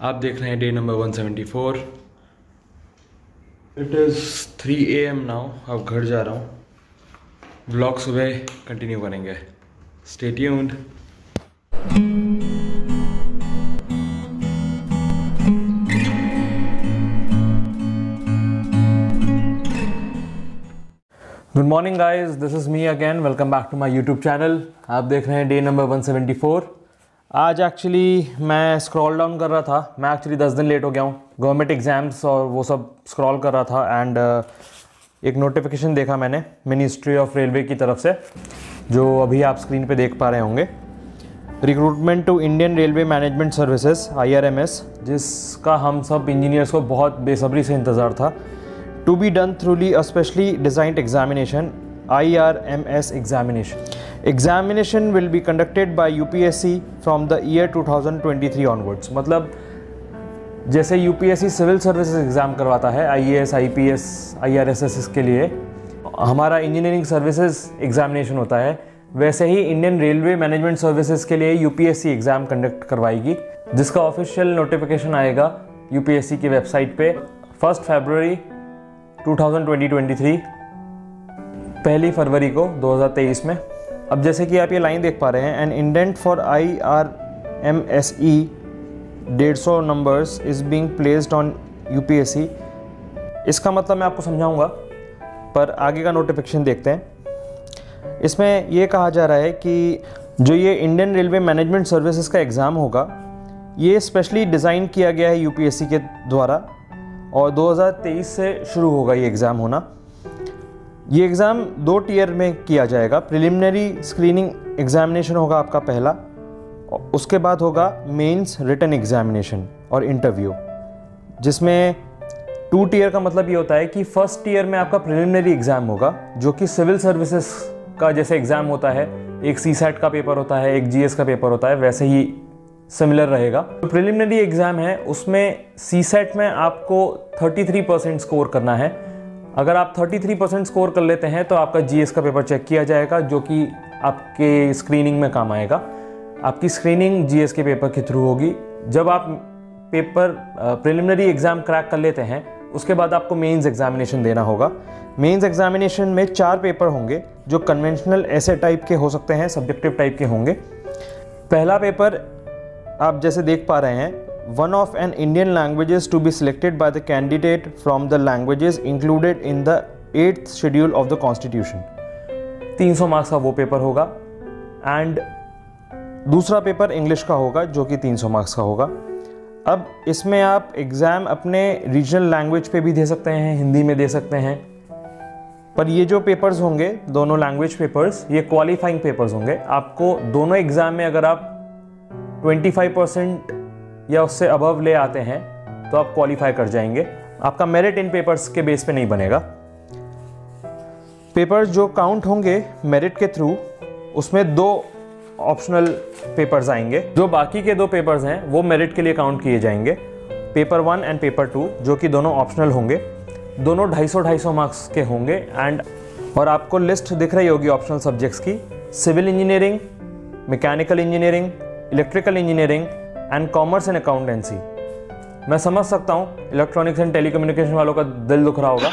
आप देख रहे हैं day number 174 it is 3 A M now अब घर जा रहा हूँ। ब्लॉग सुबह कंटिन्यू करेंगे। Stay tuned good morning guys this is me again welcome back to my YouTube channel आप देख रहे हैं डे नंबर 174 आज एक्चुअली मैं स्क्रॉल डाउन कर रहा था। मैं एक्चुअली 10 दिन लेट हो गया हूँ। गवर्नमेंट एग्ज़ाम्स और वो सब स्क्रॉल कर रहा था एंड एक नोटिफिकेशन देखा मैंने मिनिस्ट्री ऑफ़ रेलवे की तरफ़ से, जो अभी आप स्क्रीन पे देख पा रहे होंगे। Recruitment to Indian railway management services आई जिसका हम सब इंजीनियर्स को बहुत बेसब्री से इंतज़ार था। To be done a specially designed examination IRMS examination. Examination will be conducted by UPSC from the year 2023 onwards. मतलब जैसे यूपीएससी सिविल सर्विसेज़ एग्ज़ाम करवाता है आईएएस, आईपीएस, आईआरएसएस के लिए हमारा इंजीनियरिंग सर्विसेज़ एग्जामिनेशन होता है वैसे ही इंडियन रेलवे मैनेजमेंट सर्विसेज़ के लिए यूपीएससी एग्ज़ाम कंडक्ट करवाएगी जिसका ऑफिशियल नोटिफिकेशन आएगा यूपीएससी की वेबसाइट पे फ़र्स्ट फेबररी 2023 पहली फरवरी को 2023 में। अब जैसे कि आप ये लाइन देख पा रहे हैं an indent for I R M S E डेढ़ सौ numbers is being placed on U P S C इसका मतलब मैं आपको समझाऊँगा, पर आगे का नोटिफिकेशन देखते हैं। इसमें यह कहा जा रहा है कि जो ये इंडियन रेलवे मैनेजमेंट सर्विसेज़ का एग्ज़ाम होगा, ये स्पेशली डिज़ाइन किया गया है यूपीएससी के द्वारा, और 2023 से शुरू होगा ये एग्ज़ाम होना। ये एग्ज़ाम दो टीयर में किया जाएगा। प्रिलिमिनरी स्क्रीनिंग एग्ज़ामिनेशन होगा आपका पहला, उसके बाद होगा मेंस रिटर्न एग्ज़ामिनेशन और इंटरव्यू, जिसमें टू टीयर का मतलब ये होता है कि फ़र्स्ट ईयर में आपका प्रिलिमिनरी एग्ज़ाम होगा, जो कि सिविल सर्विसेज़ का जैसे एग्ज़ाम होता है, एक सी का पेपर होता है, एक जीएस का पेपर होता है, वैसे ही सिमिलर रहेगा। तो प्रिलिमिनरी एग्ज़ाम है, उसमें सी सेट में आपको 33 परसेंट स्कोर करना है अगर आप 33 परसेंट स्कोर कर लेते हैं तो आपका जीएस का पेपर चेक किया जाएगा, जो कि आपके स्क्रीनिंग में काम आएगा। आपकी स्क्रीनिंग जीएस के पेपर के थ्रू होगी। जब आप पेपर प्रिलिमिनरी एग्ज़ाम क्रैक कर लेते हैं, उसके बाद आपको मेंस एग्जामिनेशन देना होगा। मेंस एग्जामिनेशन में चार पेपर होंगे, जो कन्वेंशनल ऐसे टाइप के हो सकते हैं सब्जेक्टिव टाइप के होंगे। पहला पेपर आप जैसे देख पा रहे हैं one of an Indian languages to be selected by the candidate from the languages included in the eighth schedule of the constitution 300 marks का वो पेपर होगा एंड दूसरा पेपर इंग्लिश का होगा, जो कि 300 मार्क्स का होगा। अब इसमें आप एग्ज़ाम अपने रीजनल लैंग्वेज पे भी दे सकते हैं, हिंदी में दे सकते हैं। पर ये जो पेपर्स होंगे, दोनों लैंग्वेज पेपर्स ये क्वालिफाइंग पेपर्स होंगे। आपको दोनों एग्ज़ाम में अगर आप 25 परसेंट या उससे अबव ले आते हैं तो आप क्वालिफाई कर जाएँगे। आपका मेरिट इन पेपर्स के बेस पे नहीं बनेगा। पेपर्स जो काउंट होंगे मेरिट के थ्रू उसमें दो ऑप्शनल पेपर्स आएँगे। जो बाकी के दो पेपर्स हैं, वो मेरिट के लिए काउंट किए जाएँगे। Paper one and paper two जो कि दोनों ऑप्शनल होंगे। दोनों 250 250 मार्क्स के होंगे एंड और आपको लिस्ट दिख रही होगी ऑप्शनल सब्जेक्ट्स की। Civil engineering mechanical engineering electrical engineering and commerce and accountancy मैं समझ सकता हूँ इलेक्ट्रॉनिक्स एंड टेलीकम्युनिकेशन वालों का दिल दुख रहा होगा।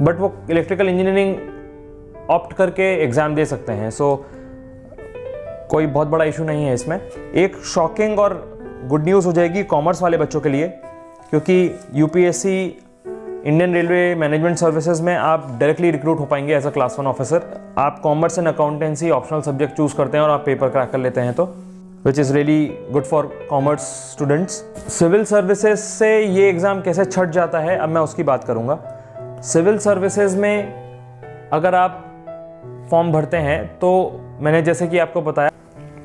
बट वो इलेक्ट्रिकल इंजीनियरिंग ऑप्ट करके एग्ज़ाम दे सकते हैं सो so, कोई बहुत बड़ा इशू नहीं है इसमें। एक शॉकिंग और गुड न्यूज़ हो जाएगी कॉमर्स वाले बच्चों के लिए क्योंकि UPSC Indian railway management services में आप डायरेक्टली रिक्रूट हो पाएँगे as a class one officer आप commerce and accountancy optional subject choose करते हैं और आप पेपर क्रैक कर लेते हैं तो which is really good for commerce students civil services से ये एग्ज़ाम कैसे छट जाता है, अब मैं उसकी बात करूँगा. सिविल सर्विसेज़ में अगर आप फॉर्म भरते हैं तो मैंने जैसे कि आपको बताया,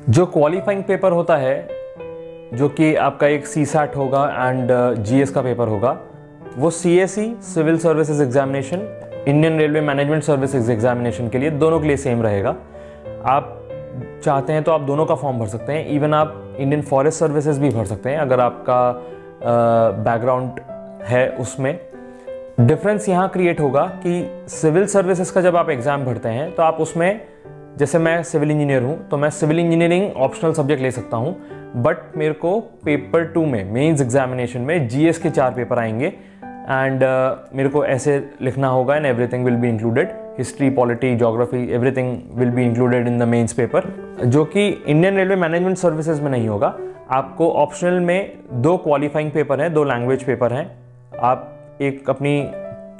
जो क्वालिफाइंग पेपर होता है, जो कि आपका एक सी होगा एंड जीएस का पेपर होगा वो C S C civil services examination Indian railway management services examination के लिए दोनों के लिए सेम रहेगा। आप चाहते हैं तो आप दोनों का फॉर्म भर सकते हैं। इवन आप इंडियन फॉरेस्ट सर्विसेज़ भी भर सकते हैं। अगर आपका बैकग्राउंड है उसमें। डिफरेंस यहाँ क्रिएट होगा कि सिविल सर्विसेज़ का जब आप एग्ज़ाम भरते हैं तो आप उसमें, जैसे मैं सिविल इंजीनियर हूँ तो मैं सिविल इंजीनियरिंग ऑप्शनल सब्जेक्ट ले सकता हूँ। बट मेरे को पेपर टू में मेंस एग्जामिनेशन में जीएस के चार पेपर आएँगे। एंड uh, मेरे को ऐसे लिखना होगा and everything will be included history polity geography everything will be included in the mains paper जो कि इंडियन रेलवे मैनेजमेंट सर्विसेज़ में नहीं होगा. आपको ऑप्शनल में दो क्वालिफाइंग पेपर हैं दो लैंग्वेज पेपर हैं. आप एक अपनी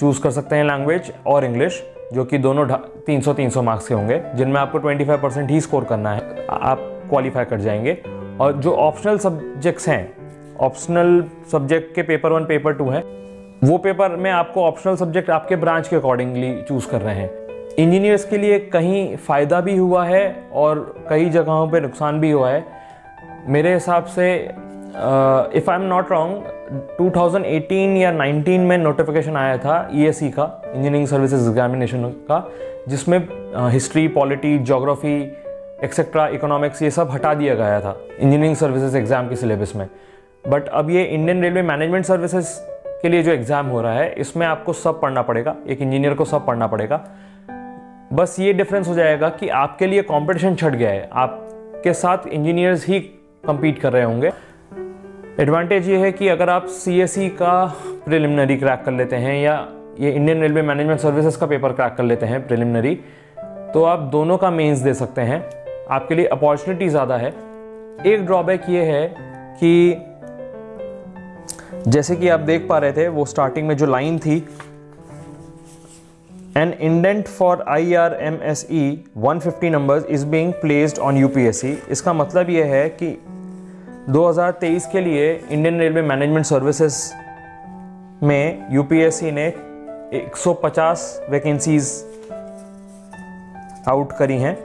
चूज़ कर सकते हैं लैंग्वेज और इंग्लिश जो कि दोनों 300 300 मार्क्स के होंगे जिनमें आपको 25 परसेंट ही स्कोर करना है. आप क्वालिफाई कर जाएँगे. और जो ऑप्शनल सब्जेक्ट्स हैं ऑप्शनल सब्जेक्ट के पेपर वन पेपर टू हैं वो पेपर में आपको ऑप्शनल सब्जेक्ट आपके ब्रांच के अकॉर्डिंगली चूज़ कर रहे हैं। इंजीनियर्स के लिए कहीं फ़ायदा भी हुआ है और कई जगहों पे नुकसान भी हुआ है। मेरे हिसाब से if I am not wrong 2018 या 19 में नोटिफिकेशन आया था ई e का इंजीनियरिंग सर्विसेज़ एग्जामिनेशन का, जिसमें history polity geography etcetera economics ये सब हटा दिया गया था इंजीनियरिंग सर्विसेज़ एग्ज़ाम के सिलेबस में। बट अब ये इंडियन रेलवे मैनेजमेंट सर्विसेज़ के लिए जो एग्ज़ाम हो रहा है, इसमें आपको सब पढ़ना पड़ेगा, एक इंजीनियर को सब पढ़ना पड़ेगा। बस ये डिफरेंस हो जाएगा कि आपके लिए कंपटीशन छट गया है। आपके साथ इंजीनियर्स ही compete कर रहे होंगे। एडवांटेज ये है कि अगर आप सी e का प्रिलिमिनरी क्रैक कर लेते हैं या ये इंडियन रेलवे मैनेजमेंट सर्विसेज़ का पेपर क्रैक कर लेते हैं प्रिलिमिनरी तो आप दोनों का मेंस दे सकते हैं। आपके लिए अपॉर्चुनिटी ज़्यादा है। एक ड्रॉबैक ये है कि जैसे कि आप देख पा रहे थे, वो स्टार्टिंग में जो लाइन थी an indent for I one fifty number is being placed on U P S C इसका मतलब ये है कि 2023 के लिए इंडियन रेलवे मैनेजमेंट सर्विसेज़ में यूपीएससी ने 150 वैकेंसीज आउट करी हैं,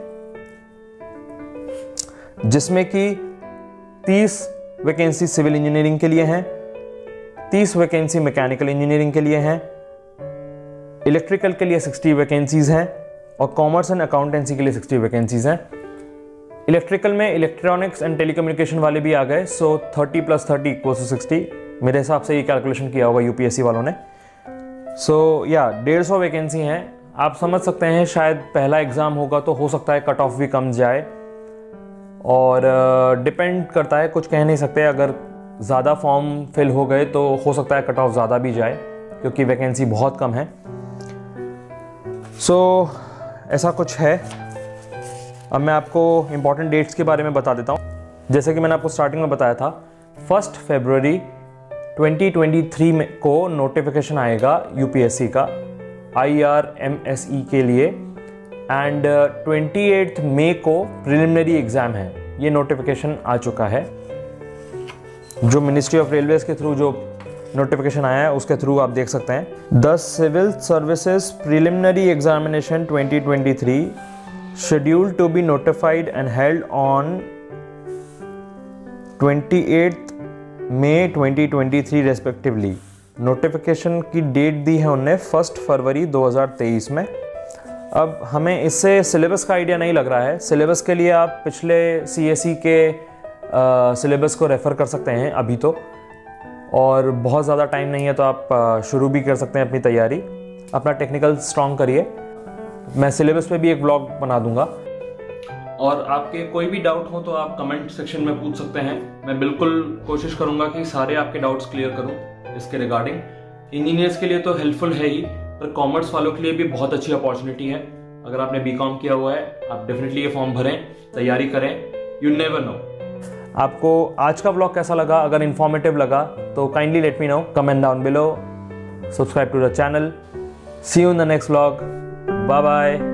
जिसमें कि 30 वैकेंसी सिविल इंजीनियरिंग के लिए हैं तीस वैकेंसी मैकेनिकल इंजीनियरिंग के लिए हैं इलेक्ट्रिकल के लिए सिक्सटी वैकेंसीज हैं और कॉमर्स एंड अकाउंटेंसी के लिए सिक्सटी वैकेंसीज हैं। इलेक्ट्रिकल में इलेक्ट्रॉनिक्स एंड टेलीकम्युनिकेशन वाले भी आ गए so thirty plus thirty equal to sixty मेरे हिसाब से ये कैलकुलेशन किया होगा यूपीएससी वालों ने। सो या डेढ़ सौ वैकेंसी हैं। आप समझ सकते हैं शायद पहला एग्ज़ाम होगा तो हो सकता है कट ऑफ़ भी कम जाए। और डिपेंड uh, करता है कुछ कह नहीं सकते अगर ज़्यादा फॉर्म फिल हो गए तो हो सकता है कट ऑफ़ ज़्यादा भी जाए क्योंकि वैकेंसी बहुत कम है। सो so, ऐसा कुछ है। अब मैं आपको इंपॉर्टेंट डेट्स के बारे में बता देता हूँ। जैसे कि मैंने आपको स्टार्टिंग में बताया था फ़र्स्ट फेबररी 2023 में को नोटिफिकेशन आएगा यूपीएससी का I R M S E के लिए एंड ट्वेंटी एट्थ मे को प्रिलिमिनरी एग्ज़ाम है। ये नोटिफिकेशन आ चुका है। जो मिनिस्ट्री ऑफ़ रेलवेज के थ्रू जो नोटिफिकेशन आया है, उसके थ्रू आप देख सकते हैं। The civil services preliminary examination 2023 schedule to be notified and held on 28 May 2023 respectively notification की डेट दी है उन्हें फ़र्स्ट फरवरी 2023 में। अब हमें इससे सिलेबस का आइडिया नहीं लग रहा है। सिलेबस के लिए आप पिछले सी के सिलेबस को रेफ़र कर सकते हैं अभी तो। और बहुत ज़्यादा टाइम नहीं है तो आप शुरू भी कर सकते हैं अपनी तैयारी। अपना टेक्निकल स्ट्रॉन्ग करिए। मैं सिलेबस पे भी एक ब्लॉग बना दूँगा। और आपके कोई भी डाउट हो तो आप कमेंट सेक्शन में पूछ सकते हैं। मैं बिल्कुल कोशिश करूँगा कि सारे आपके डाउट्स क्लियर करूँ इसके रिगार्डिंग इंजीनियर्स के लिए तो हेल्पफुल है ही, पर कॉमर्स वालों के लिए भी बहुत अच्छी अपॉर्चुनिटी है। अगर आपने बी किया हुआ है, आप डेफिनेटली ये फॉर्म भरें, तैयारी करें। यू नेवर नो आपको आज का ब्लॉग कैसा लगा? अगर इन्फॉर्मेटिव लगा तो kindly let me know comment down below subscribe to the channel see you in the next blog bye bye